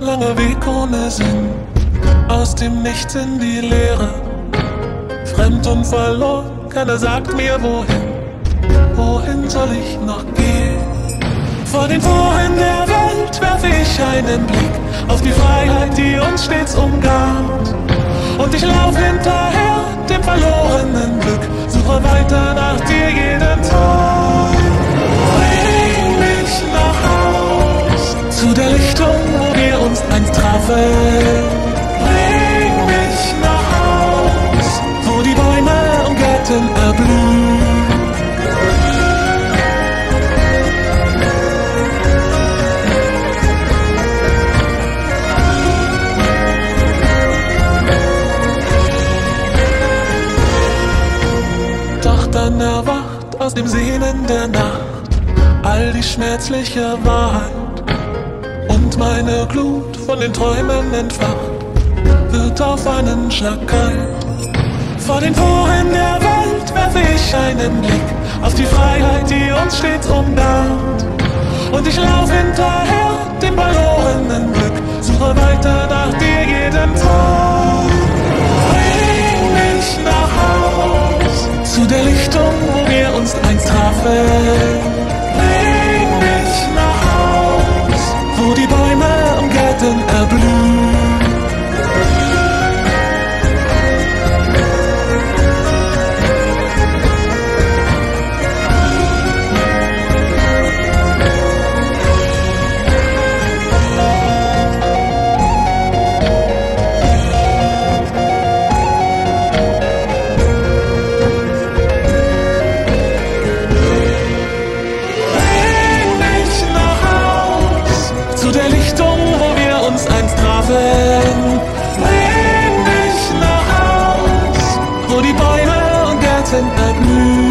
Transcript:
langer Weg ohne Sinn, aus dem Nichts in die Leere. Fremd und verloren, keiner sagt mir wohin. Wohin soll ich noch gehen? Vor den Toren der Welt werfe ich einen Blick auf die Freiheit, die uns stets umgarnt. Und ich lauf hinterher dem verlorenen Glück, suche weiter nach dir jeden Tag. Bring mich nach Haus, wo die Bäume und Gärten erblühen. Doch dann erwacht aus dem Sehnen der Nacht all die schmerzliche Wahrheit und meine Glut von den Träumen entfacht wird auf einen Schlag kalt. Vor den Toren der Welt werfe ich einen Blick auf die Freiheit, die uns stets umgarnt. Und ich lauf hinterher dem verlorenen Glück, suche weiter nach dir jeden Tag. Bring mich nach Haus, zu der Lichtung, wo wir uns einst trafen. die Bäume und Gärten bleibt.